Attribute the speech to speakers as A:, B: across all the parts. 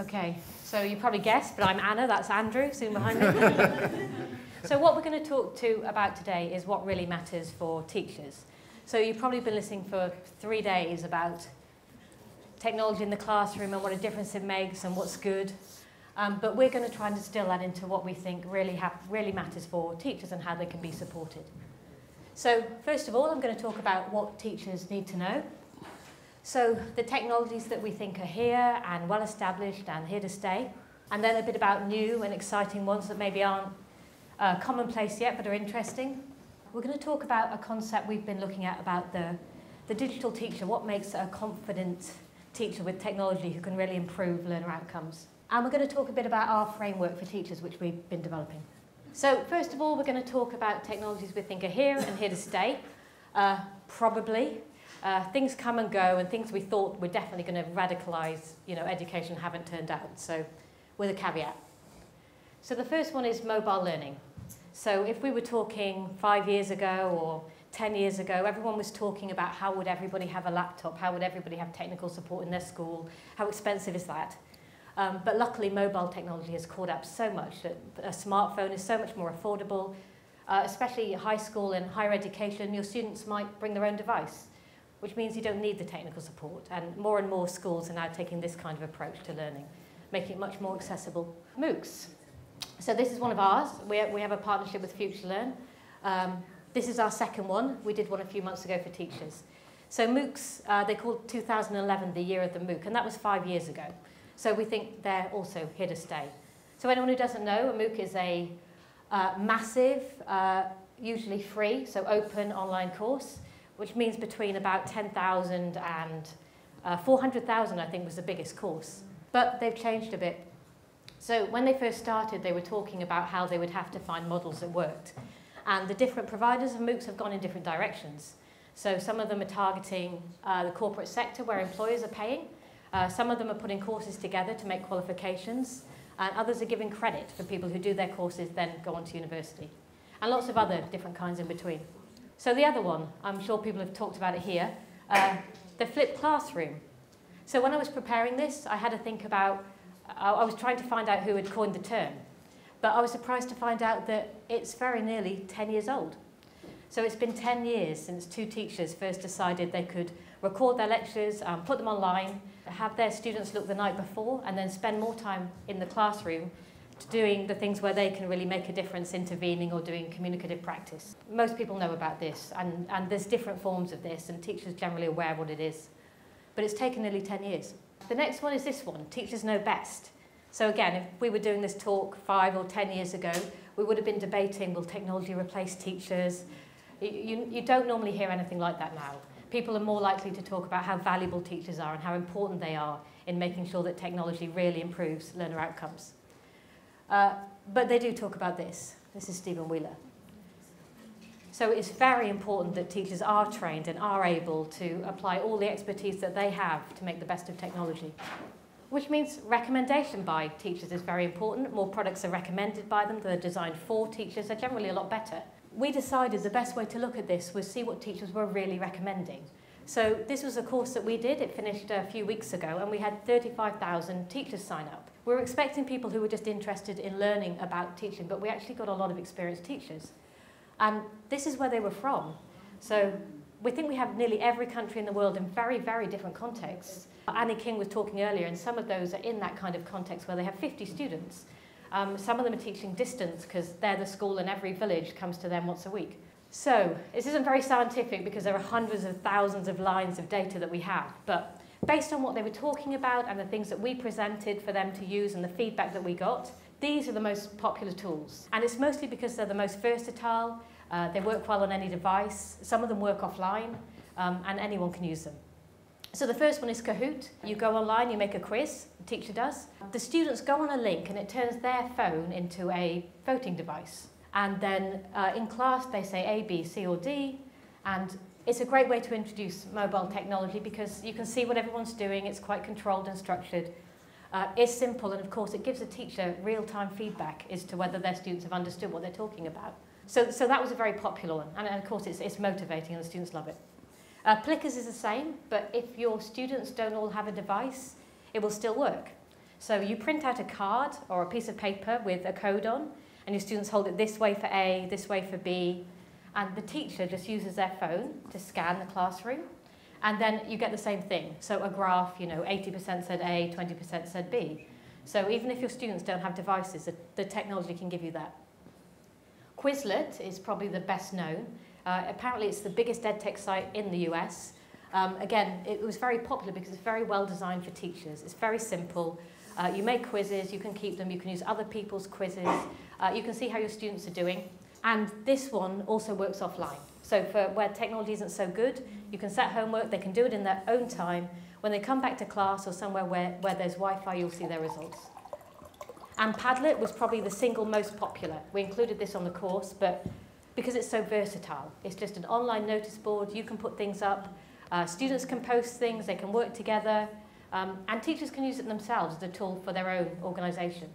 A: Okay, so you probably guessed, but I'm Anna, that's Andrew, soon behind me. so what we're going to talk to about today is what really matters for teachers. So you've probably been listening for three days about technology in the classroom and what a difference it makes and what's good. Um, but we're going to try and distill that into what we think really, really matters for teachers and how they can be supported. So first of all, I'm going to talk about what teachers need to know. So the technologies that we think are here and well established and here to stay, and then a bit about new and exciting ones that maybe aren't uh, commonplace yet but are interesting. We're going to talk about a concept we've been looking at about the, the digital teacher, what makes a confident teacher with technology who can really improve learner outcomes. And we're going to talk a bit about our framework for teachers, which we've been developing. So first of all, we're going to talk about technologies we think are here and here to stay. Uh, probably uh, things come and go, and things we thought were definitely going to radicalise, you know, education haven't turned out. So, with a caveat. So the first one is mobile learning. So if we were talking five years ago or 10 years ago, everyone was talking about how would everybody have a laptop, how would everybody have technical support in their school, how expensive is that? Um, but luckily, mobile technology has caught up so much that a smartphone is so much more affordable, uh, especially high school and higher education, your students might bring their own device which means you don't need the technical support. And more and more schools are now taking this kind of approach to learning, making it much more accessible. MOOCs. So this is one of ours. We, we have a partnership with FutureLearn. Um, this is our second one. We did one a few months ago for teachers. So MOOCs, uh, they called 2011 the year of the MOOC, and that was five years ago. So we think they're also here to stay. So anyone who doesn't know, a MOOC is a uh, massive, uh, usually free, so open online course which means between about 10,000 and uh, 400,000, I think, was the biggest course. But they've changed a bit. So when they first started, they were talking about how they would have to find models that worked. And the different providers of MOOCs have gone in different directions. So some of them are targeting uh, the corporate sector where employers are paying. Uh, some of them are putting courses together to make qualifications. And others are giving credit for people who do their courses, then go on to university. And lots of other different kinds in between. So the other one, I'm sure people have talked about it here, uh, the flipped classroom. So when I was preparing this, I had to think about, I, was trying to find out who had coined the term. But I was surprised to find out that it's very nearly 10 years old. So it's been 10 years since two teachers first decided they could record their lectures, um, put them online, have their students look the night before, and then spend more time in the classroom doing the things where they can really make a difference, intervening or doing communicative practice. Most people know about this, and, and there's different forms of this, and teachers generally aware what it is. But it's taken nearly 10 years. The next one is this one, teachers know best. So again, if we were doing this talk five or 10 years ago, we would have been debating, will technology replace teachers? You, you don't normally hear anything like that now. People are more likely to talk about how valuable teachers are and how important they are in making sure that technology really improves learner outcomes. Uh, but they do talk about this. This is Stephen Wheeler. So it's very important that teachers are trained and are able to apply all the expertise that they have to make the best of technology. Which means recommendation by teachers is very important. More products are recommended by them that are designed for teachers. They're generally a lot better. We decided the best way to look at this was see what teachers were really recommending. So this was a course that we did. It finished a few weeks ago, and we had 35,000 teachers sign up. We were expecting people who were just interested in learning about teaching, but we actually got a lot of experienced teachers. And this is where they were from. So we think we have nearly every country in the world in very, very different contexts. Annie King was talking earlier, and some of those are in that kind of context where they have 50 students. Um, some of them are teaching distance because they're the school and every village comes to them once a week. So this isn't very scientific because there are hundreds of thousands of lines of data that we have, but based on what they were talking about and the things that we presented for them to use and the feedback that we got, these are the most popular tools. And it's mostly because they're the most versatile, uh, they work well on any device, some of them work offline, um, and anyone can use them. So the first one is Kahoot. You go online, you make a quiz, the teacher does. The students go on a link and it turns their phone into a voting device. And then uh, in class they say A, B, C or D, and it's a great way to introduce mobile technology because you can see what everyone's doing, it's quite controlled and structured. Uh, it's simple and of course it gives a teacher real-time feedback as to whether their students have understood what they're talking about. So, so that was a very popular one and, and of course it's, it's motivating and the students love it. Uh, Plickers is the same, but if your students don't all have a device, it will still work. So you print out a card or a piece of paper with a code on, and your students hold it this way for A, this way for B, and the teacher just uses their phone to scan the classroom, and then you get the same thing. So a graph, you know, 80% said A, 20% said B. So even if your students don't have devices, the, the technology can give you that. Quizlet is probably the best known. Uh, apparently it's the biggest EdTech site in the US. Um, again, it was very popular because it's very well designed for teachers. It's very simple. Uh, you make quizzes, you can keep them, you can use other people's quizzes, uh, you can see how your students are doing. And this one also works offline. So for where technology isn't so good, you can set homework, they can do it in their own time. When they come back to class or somewhere where, where there's Wi-Fi, you'll see their results. And Padlet was probably the single most popular. We included this on the course, but because it's so versatile, it's just an online notice board, you can put things up, uh, students can post things, they can work together, um, and teachers can use it themselves as a tool for their own organisation.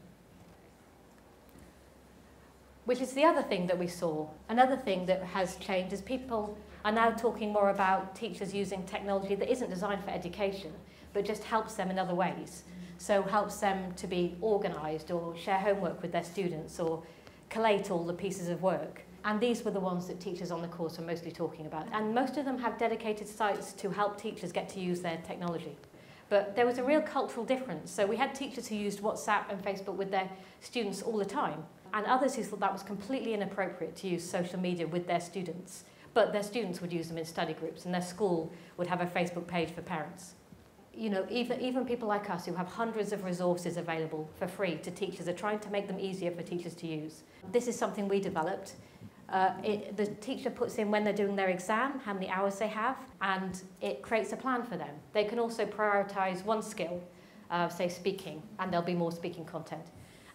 A: Which is the other thing that we saw. Another thing that has changed is people are now talking more about teachers using technology that isn't designed for education, but just helps them in other ways. So helps them to be organised or share homework with their students or collate all the pieces of work. And these were the ones that teachers on the course were mostly talking about. And most of them have dedicated sites to help teachers get to use their technology. But there was a real cultural difference. So we had teachers who used WhatsApp and Facebook with their students all the time, and others who thought that was completely inappropriate to use social media with their students. But their students would use them in study groups, and their school would have a Facebook page for parents. You know, even, even people like us who have hundreds of resources available for free to teachers are trying to make them easier for teachers to use. This is something we developed. Uh, it, the teacher puts in when they're doing their exam, how many hours they have, and it creates a plan for them. They can also prioritize one skill, uh, say speaking, and there'll be more speaking content.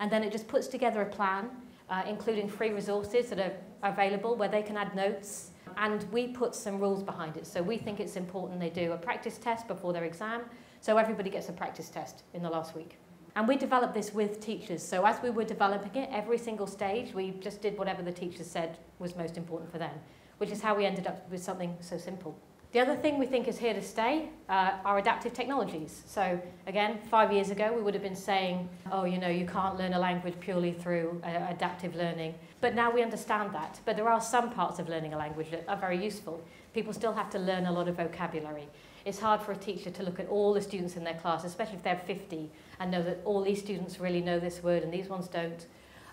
A: And then it just puts together a plan, uh, including free resources that are available where they can add notes, and we put some rules behind it. So we think it's important they do a practice test before their exam, so everybody gets a practice test in the last week. And we developed this with teachers. So as we were developing it, every single stage, we just did whatever the teachers said was most important for them, which is how we ended up with something so simple. The other thing we think is here to stay uh, are adaptive technologies. So again, five years ago, we would have been saying, oh, you know, you can't learn a language purely through uh, adaptive learning. But now we understand that. But there are some parts of learning a language that are very useful. People still have to learn a lot of vocabulary. It's hard for a teacher to look at all the students in their class, especially if they're 50, and know that all these students really know this word and these ones don't.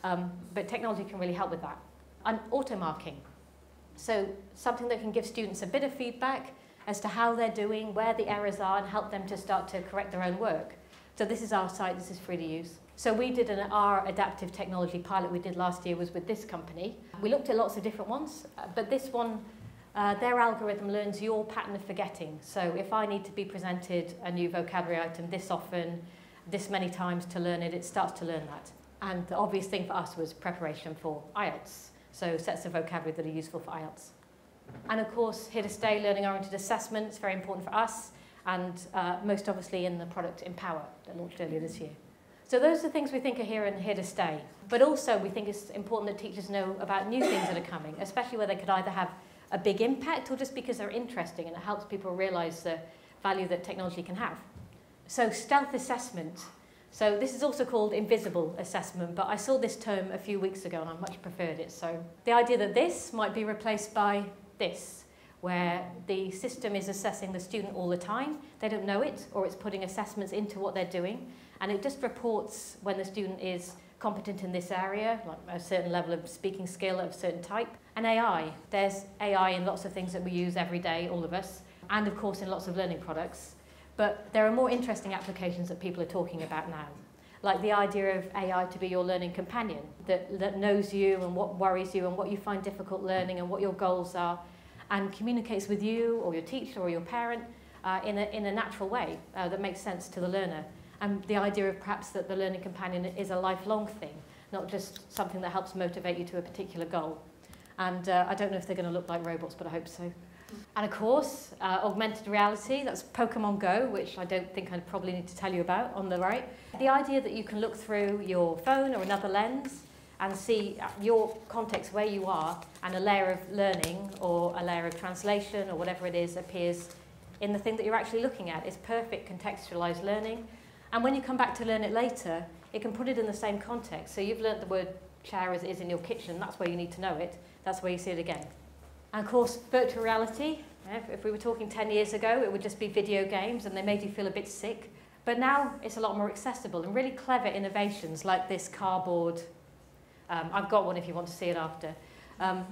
A: Um, but technology can really help with that. And auto-marking. So something that can give students a bit of feedback as to how they're doing, where the errors are, and help them to start to correct their own work. So this is our site, this is free to use. So we did an R adaptive technology pilot we did last year was with this company. We looked at lots of different ones, uh, but this one uh, their algorithm learns your pattern of forgetting. So if I need to be presented a new vocabulary item this often, this many times to learn it, it starts to learn that. And the obvious thing for us was preparation for IELTS. So sets of vocabulary that are useful for IELTS. And of course, here to stay, learning-oriented assessment is very important for us, and uh, most obviously in the product Empower that launched earlier this year. So those are things we think are here and here to stay. But also we think it's important that teachers know about new things that are coming, especially where they could either have a big impact or just because they're interesting and it helps people realize the value that technology can have. So stealth assessment. So this is also called invisible assessment, but I saw this term a few weeks ago and I much preferred it. So the idea that this might be replaced by this, where the system is assessing the student all the time. They don't know it, or it's putting assessments into what they're doing, and it just reports when the student is competent in this area, like a certain level of speaking skill of a certain type. And AI, there's AI in lots of things that we use every day, all of us, and of course in lots of learning products. But there are more interesting applications that people are talking about now, like the idea of AI to be your learning companion, that, that knows you and what worries you and what you find difficult learning and what your goals are, and communicates with you or your teacher or your parent uh, in, a, in a natural way uh, that makes sense to the learner. And the idea of perhaps that the learning companion is a lifelong thing, not just something that helps motivate you to a particular goal. And uh, I don't know if they're going to look like robots, but I hope so. And of course, uh, augmented reality, that's Pokemon Go, which I don't think I probably need to tell you about on the right. The idea that you can look through your phone or another lens and see uh, your context where you are and a layer of learning or a layer of translation or whatever it is appears in the thing that you're actually looking at is perfect contextualized learning And when you come back to learn it later, it can put it in the same context. So you've learnt the word chair as it is in your kitchen, that's where you need to know it, that's where you see it again. And of course, virtual reality, if we were talking 10 years ago, it would just be video games and they made you feel a bit sick. But now it's a lot more accessible and really clever innovations like this cardboard. Um, I've got one if you want to see it after. Um,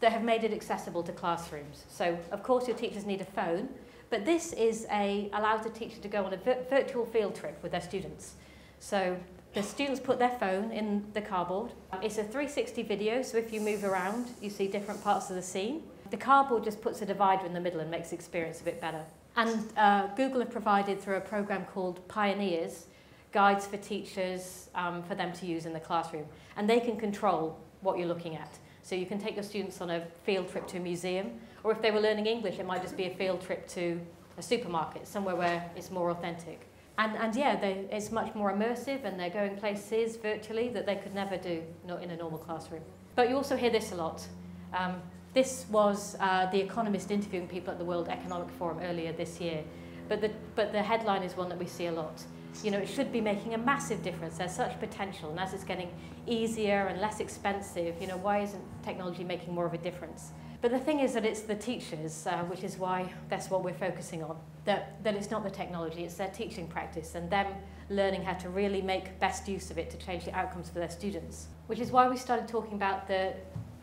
A: that have made it accessible to classrooms. So, of course, your teachers need a phone, but this is a allows the teacher to go on a vir virtual field trip with their students. So the students put their phone in the cardboard. It's a 360 video, so if you move around, you see different parts of the scene. The cardboard just puts a divider in the middle and makes the experience a bit better. And uh, Google have provided through a program called Pioneers guides for teachers um, for them to use in the classroom. And they can control what you're looking at. So you can take your students on a field trip to a museum, or if they were learning English, it might just be a field trip to a supermarket, somewhere where it's more authentic. And, and yeah, they, it's much more immersive and they're going places virtually that they could never do not in a normal classroom. But you also hear this a lot. Um, this was uh, The Economist interviewing people at the World Economic Forum earlier this year. But the, but the headline is one that we see a lot. You know, it should be making a massive difference. There's such potential. And as it's getting easier and less expensive, you know, why isn't technology making more of a difference? But the thing is that it's the teachers, uh, which is why that's what we're focusing on. That, it's not the technology, it's their teaching practice and them learning how to really make best use of it to change the outcomes for their students. Which is why we started talking about the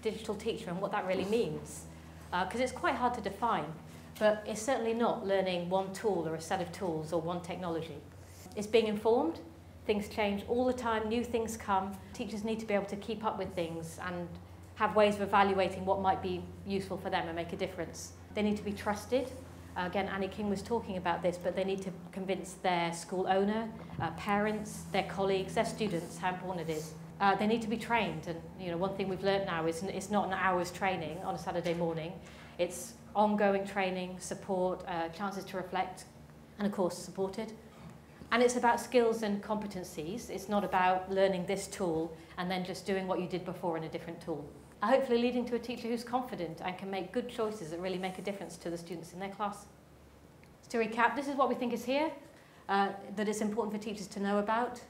A: digital teacher and what that really means. Because uh, it's quite hard to define, but it's certainly not learning one tool or a set of tools or one technology. It's being informed, things change all the time, new things come. Teachers need to be able to keep up with things and have ways of evaluating what might be useful for them and make a difference. They need to be trusted. Again, Annie King was talking about this, but they need to convince their school owner, uh, parents, their colleagues, their students how important it is. Uh, they need to be trained, and you know, one thing we've learned now is it's not an hour's training on a Saturday morning. It's ongoing training, support, uh, chances to reflect, and of course supported. And it's about skills and competencies. It's not about learning this tool and then just doing what you did before in a different tool hopefully leading to a teacher who's confident and can make good choices that really make a difference to the students in their class. To recap, this is what we think is here, uh, that it's important for teachers to know about.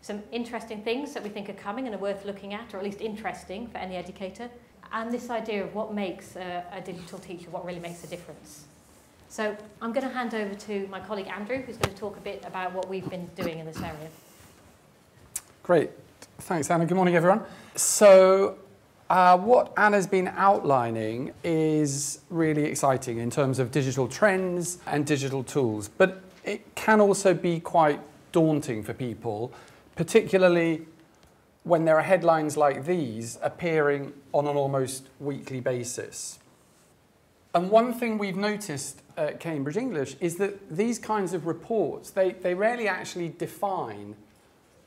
A: Some interesting things that we think are coming and are worth looking at, or at least interesting for any educator. And this idea of what makes a, a digital teacher, what really makes a difference. So I'm going to hand over to my colleague Andrew, who's going to talk a bit about what we've been doing in this area.
B: Great. Thanks, Anna. Good morning, everyone. So uh, what Anna's been outlining is really exciting in terms of digital trends and digital tools, but it can also be quite daunting for people, particularly when there are headlines like these appearing on an almost weekly basis. And one thing we've noticed at Cambridge English is that these kinds of reports, they, they rarely actually define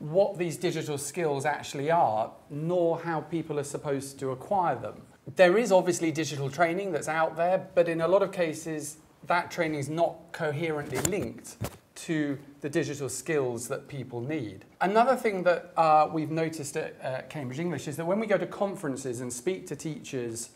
B: what these digital skills actually are, nor how people are supposed to acquire them. There is obviously digital training that's out there, but in a lot of cases, that training is not coherently linked to the digital skills that people need. Another thing that uh, we've noticed at uh, Cambridge English is that when we go to conferences and speak to teachers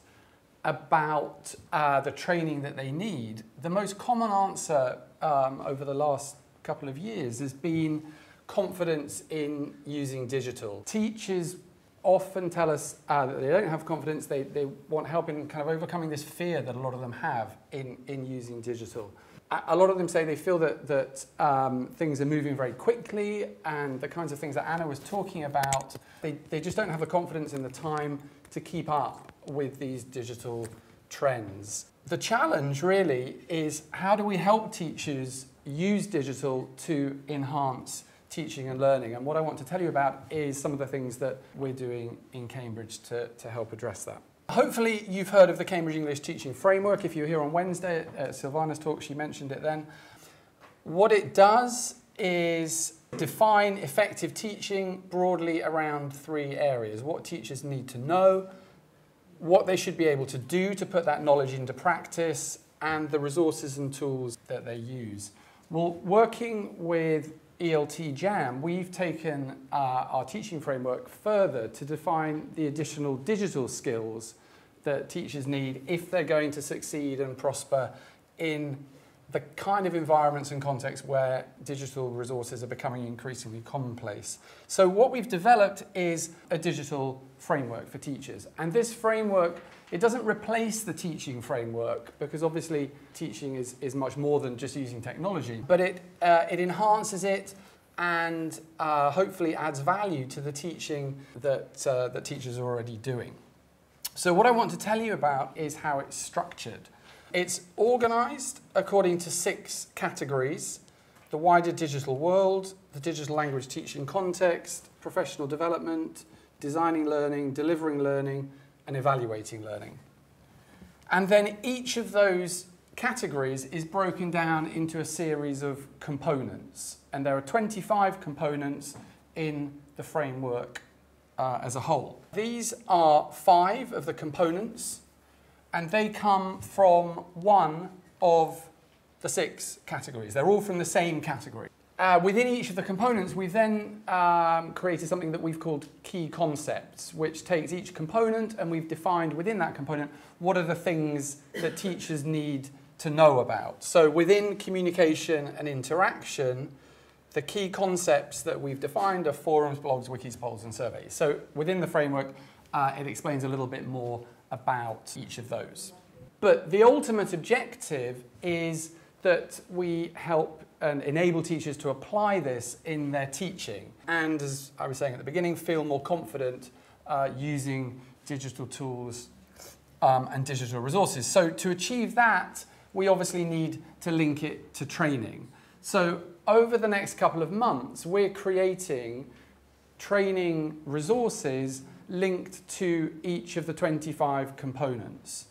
B: about uh, the training that they need, the most common answer um, over the last couple of years has been confidence in using digital. Teachers often tell us uh, that they don't have confidence, they, they want help in kind of overcoming this fear that a lot of them have in, in using digital. A lot of them say they feel that, that um, things are moving very quickly and the kinds of things that Anna was talking about, they, they just don't have the confidence in the time to keep up with these digital trends. The challenge really is how do we help teachers use digital to enhance teaching and learning. And what I want to tell you about is some of the things that we're doing in Cambridge to, to help address that. Hopefully you've heard of the Cambridge English Teaching Framework. If you were here on Wednesday at Silvana's talk, she mentioned it then. What it does is define effective teaching broadly around three areas. What teachers need to know, what they should be able to do to put that knowledge into practice, and the resources and tools that they use. Well, working with ELT JAM, we've taken uh, our teaching framework further to define the additional digital skills that teachers need if they're going to succeed and prosper in the kind of environments and contexts where digital resources are becoming increasingly commonplace. So what we've developed is a digital framework for teachers. And this framework, it doesn't replace the teaching framework because obviously teaching is, is much more than just using technology, but it, uh, it enhances it and uh, hopefully adds value to the teaching that, uh, that teachers are already doing. So what I want to tell you about is how it's structured. It's organised according to six categories the wider digital world, the digital language teaching context, professional development, designing learning, delivering learning, and evaluating learning. And then each of those categories is broken down into a series of components. And there are 25 components in the framework uh, as a whole. These are five of the components and they come from one of the six categories. They're all from the same category. Uh, within each of the components, we've then um, created something that we've called key concepts, which takes each component and we've defined within that component what are the things that teachers need to know about. So within communication and interaction, the key concepts that we've defined are forums, blogs, wikis, polls, and surveys. So within the framework, uh, it explains a little bit more about each of those. But the ultimate objective is that we help and enable teachers to apply this in their teaching and, as I was saying at the beginning, feel more confident uh, using digital tools um, and digital resources. So to achieve that, we obviously need to link it to training. So over the next couple of months, we're creating training resources linked to each of the 25 components.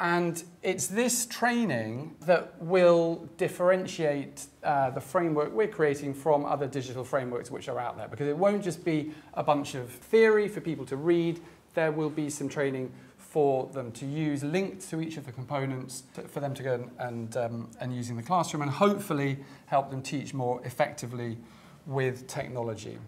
B: And it's this training that will differentiate uh, the framework we're creating from other digital frameworks which are out there. Because it won't just be a bunch of theory for people to read, there will be some training for them to use linked to each of the components for them to go and, and, um, and use in the classroom and hopefully help them teach more effectively with technology.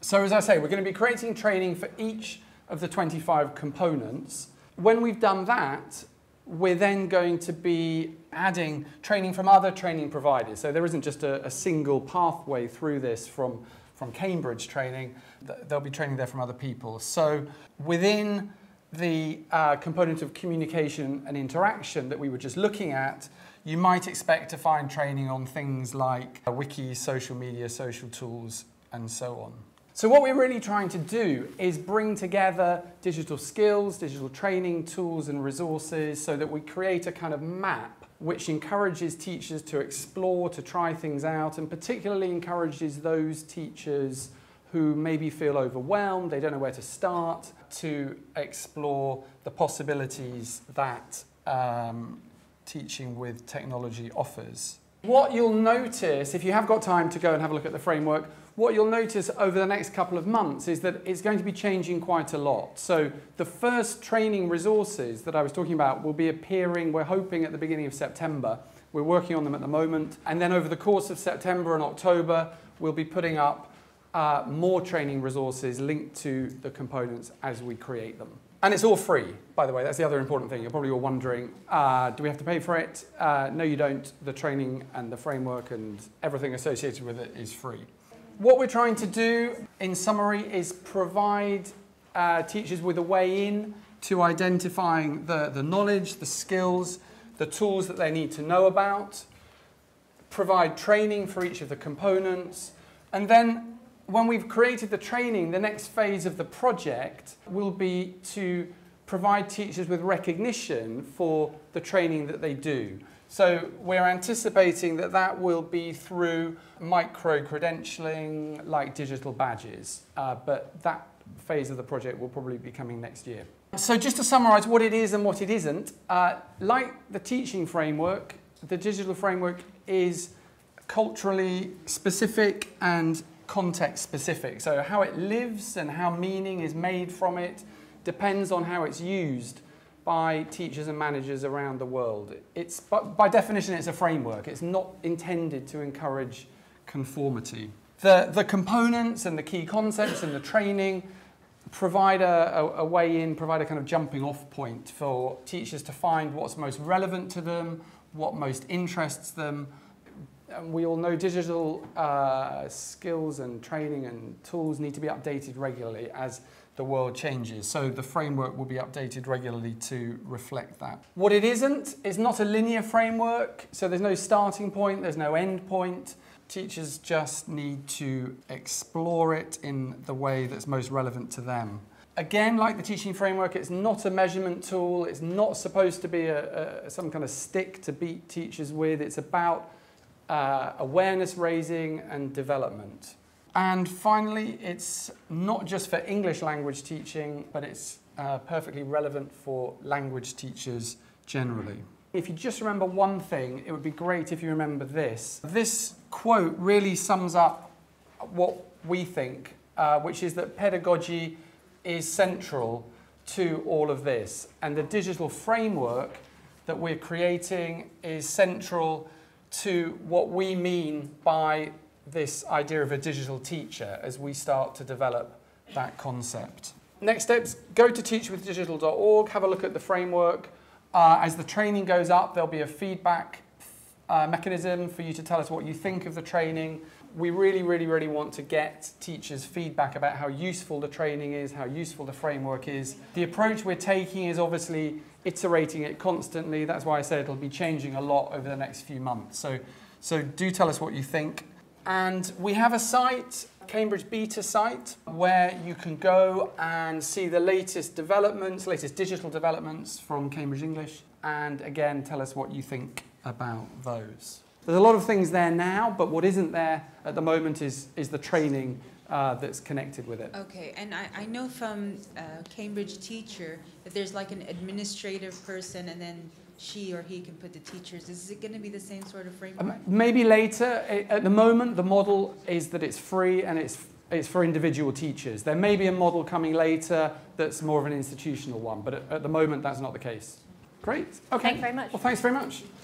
B: So as I say, we're going to be creating training for each of the 25 components. When we've done that, we're then going to be adding training from other training providers. So there isn't just a, a single pathway through this from, from Cambridge training. There'll be training there from other people. So within the uh, component of communication and interaction that we were just looking at, you might expect to find training on things like uh, wikis, social media, social tools, and so on. So what we're really trying to do is bring together digital skills, digital training tools and resources so that we create a kind of map which encourages teachers to explore, to try things out, and particularly encourages those teachers who maybe feel overwhelmed, they don't know where to start, to explore the possibilities that um, teaching with technology offers. What you'll notice, if you have got time to go and have a look at the framework, what you'll notice over the next couple of months is that it's going to be changing quite a lot. So the first training resources that I was talking about will be appearing, we're hoping at the beginning of September. We're working on them at the moment. And then over the course of September and October, we'll be putting up uh, more training resources linked to the components as we create them. And it's all free, by the way. That's the other important thing. You're probably all wondering, uh, do we have to pay for it? Uh, no, you don't. The training and the framework and everything associated with it is free. What we're trying to do, in summary, is provide uh, teachers with a way in to identifying the, the knowledge, the skills, the tools that they need to know about, provide training for each of the components, and then when we've created the training, the next phase of the project will be to provide teachers with recognition for the training that they do. So we're anticipating that that will be through micro-credentialing like digital badges, uh, but that phase of the project will probably be coming next year. So just to summarise what it is and what it isn't, uh, like the teaching framework, the digital framework is culturally specific and context specific. So how it lives and how meaning is made from it depends on how it's used by teachers and managers around the world. It's, by definition, it's a framework. It's not intended to encourage conformity. The, the components and the key concepts and the training provide a, a, a, way in, provide a kind of jumping off point for teachers to find what's most relevant to them, what most interests them. And we all know digital uh, skills and training and tools need to be updated regularly as the world changes. So the framework will be updated regularly to reflect that. What it isn't is not a linear framework, so there's no starting point, there's no end point. Teachers just need to explore it in the way that's most relevant to them. Again, like the teaching framework, it's not a measurement tool. It's not supposed to be a, a some kind of stick to beat teachers with. It's about uh, awareness raising and development. And finally, it's not just for English language teaching, but it's uh, perfectly relevant for language teachers generally. If you just remember one thing, it would be great if you remember this. This quote really sums up what we think, uh, which is that pedagogy is central to all of this. And the digital framework that we're creating is central to what we mean by this idea of a digital teacher as we start to develop that concept. Next steps, go to teachwithdigital.org, have a look at the framework. Uh, as the training goes up, there'll be a feedback uh, mechanism for you to tell us what you think of the training. We really, really, really want to get teachers' feedback about how useful the training is, how useful the framework is. The approach we're taking is obviously iterating it constantly. That's why I said it'll be changing a lot over the next few months. So, so do tell us what you think. And we have a site, Cambridge Beta site, where you can go and see the latest developments, latest digital developments from Cambridge English, and again, tell us what you think about those. There's a lot of things there now, but what isn't there at the moment is, is the training uh, that's connected with it.
C: Okay, and I, I know from uh, Cambridge Teacher that there's like an administrative person and then she or he can put the teachers. Is it going to be the same sort of framework?
B: Um, maybe later. At the moment, the model is that it's free and it's it's for individual teachers. There may be a model coming later that's more of an institutional one, but at, at the moment, that's not the case. Great. Okay.
A: Thank you very much.
B: Well, thanks very much. Thank